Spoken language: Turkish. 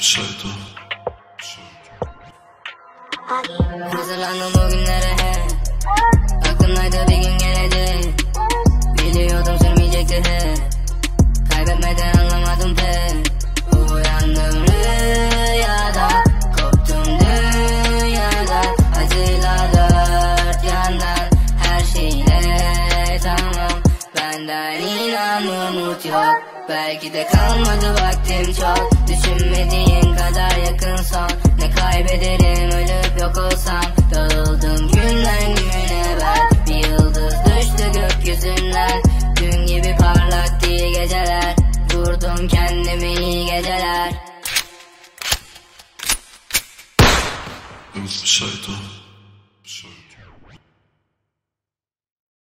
Şeytan Hazırlandım bugünlere. He Aklımdaydı Benden inan umut yok. Belki de kalmadı vaktim çok. Düşünmediğin kadar yakın son. Ne kaybederim ölüp yok olsam. Dağıldım günden güne ben. Bir yıldız düştü gökyüzünden. Gün gibi parlak değil geceler. Vurdum kendimi iyi geceler. Hızlı şeytan